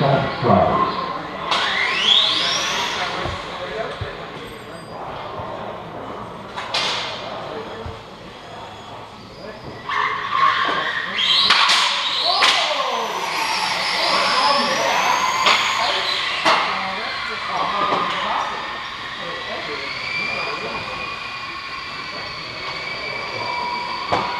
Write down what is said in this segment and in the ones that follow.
Racetrack drivers. Car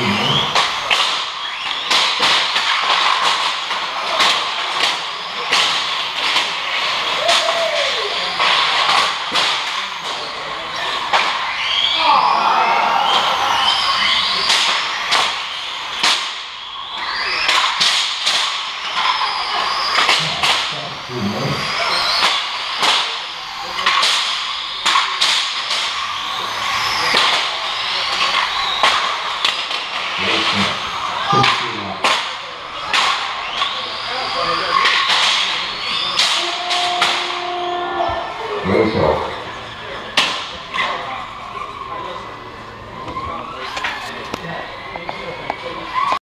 Yeah. よいしょ。